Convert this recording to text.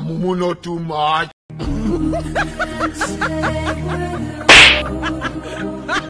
Mumu, not too much.